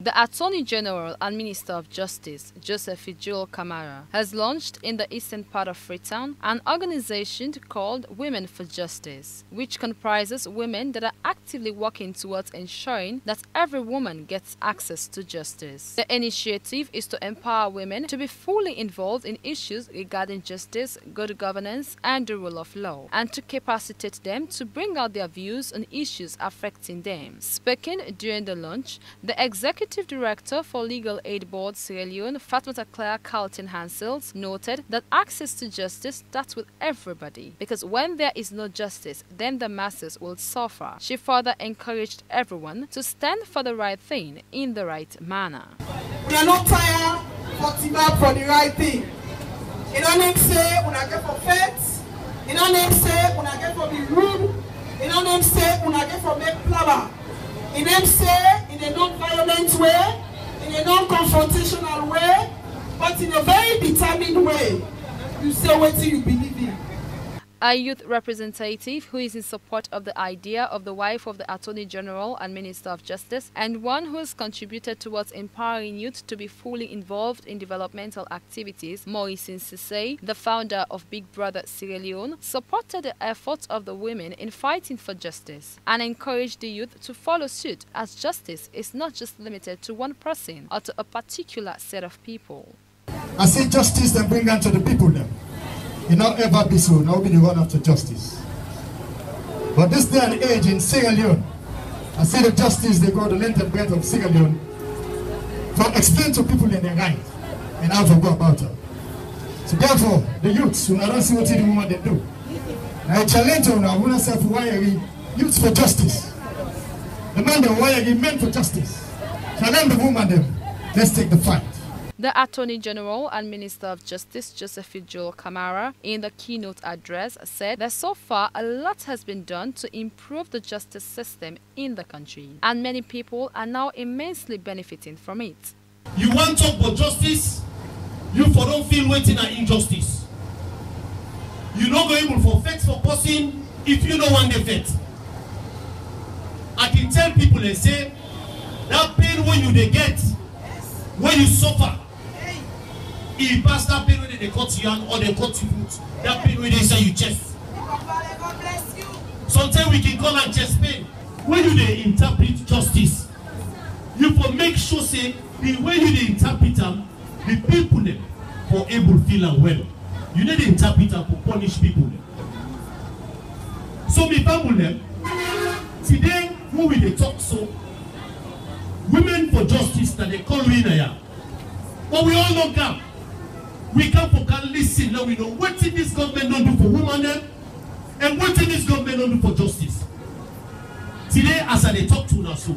The Attorney General and Minister of Justice, Joseph Fitzgerald Kamara, has launched in the eastern part of Freetown an organization called Women for Justice, which comprises women that are actively working towards ensuring that every woman gets access to justice. The initiative is to empower women to be fully involved in issues regarding justice, good governance, and the rule of law, and to capacitate them to bring out their views on issues affecting them. Speaking during the launch, the executive Executive Director for Legal Aid Board Sierra Leone, Fatmata Claire Carlton Hanciles, noted that access to justice starts with everybody because when there is no justice, then the masses will suffer. She further encouraged everyone to stand for the right thing in the right manner. We are not tired team up for the right thing. You don't need say when I get for faith. You don't say when I get for be rude. You don't say when I get for make plumber. In them say in a non-violent way, in a non-confrontational way, but in a very determined way. You say what you believe in a youth representative who is in support of the idea of the wife of the Attorney General and Minister of Justice, and one who has contributed towards empowering youth to be fully involved in developmental activities, Moisin Sisay, the founder of Big Brother Sierra Leone, supported the efforts of the women in fighting for justice and encouraged the youth to follow suit as justice is not just limited to one person or to a particular set of people. I say justice and bring that to the people. It not ever be so. Nobody will run after justice. But this day and age in Sierra Leone, I see the justice they go the length and breadth of Sierra Leone to explain to people in their right and how to go about it. So therefore, the youths, when I don't see what the woman they do. I challenge on I want to say for why are we youths for justice. The man they why men for justice. Challenge the woman them. Let's take the fight. The Attorney General and Minister of Justice, Joseph Joel Kamara, in the keynote address, said that so far a lot has been done to improve the justice system in the country, and many people are now immensely benefiting from it. You want to talk about justice? You for don't feel waiting at injustice. You not go able for facts for person if you don't want the facts. I can tell people and say that pain when you they get, when you suffer, if pass that pain when they cut you hand or they cut you foot, that pain when they say you chest. Sometimes we can call am chest pain. When you dey interpret justice, you for make sure say the way you dey interpret am, the people dem for able feel am well. You need to interpret am for punish people dem. So me family dem, today when we dey talk so, women for justice na dey call we na ya. But we all know gap we come for can listen. Now we know wetin dis government don do for women dem and wetin dis government don do for justice? Today as i dey talk to una so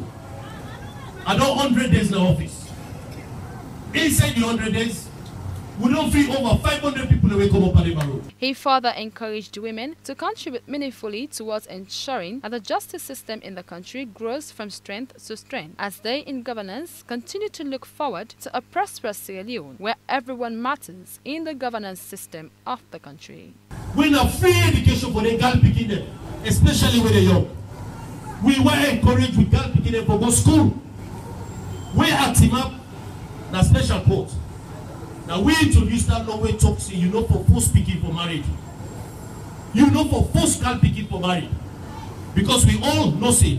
i don hundred days na office. Inside the hundred days we don't free over 500 people that come up Road. He further encouraged women to contribute meaningfully towards ensuring that the justice system in the country grows from strength to strength as they in governance continue to look forward to a prosperous Sierra Leone where everyone matters in the governance system of the country. We need free education for the girl picking especially when they're young. We were encouraged with girl picking for go school. We are team up na special court. Now we introduce that law wey talk say you for force speaking for marriage. You know for force girl picking for marriage. Because we all know say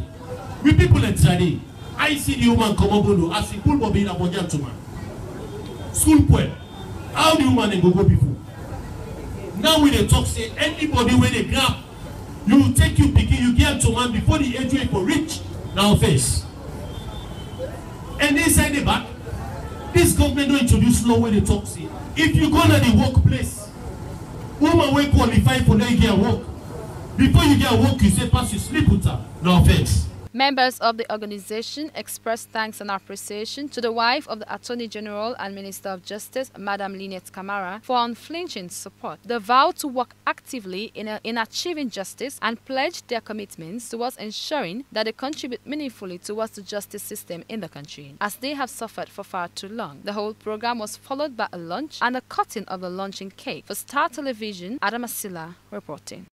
we people in Trade, I see the woman up with as cool bobby in a gentleman. School poem. How the woman go go before? Now we dey talk say anybody wey dey grab, you take you pikin, you get to man before the age wey for reach na offence. And inside the back, This government don't introduce law where they talk say if you go to the workplace, woman will qualify for them get work. Before you get work, you say pass you sleep with her. No offense. Members of the organization expressed thanks and appreciation to the wife of the Attorney General and Minister of Justice, Madam Lynette Kamara, for unflinching support. They vowed to work actively in, a, in achieving justice and pledged their commitments towards ensuring that they contribute meaningfully towards the justice system in the country, as they have suffered for far too long. The whole program was followed by a lunch and a cutting of the launching cake. For Star Television, Adama Sillah reporting.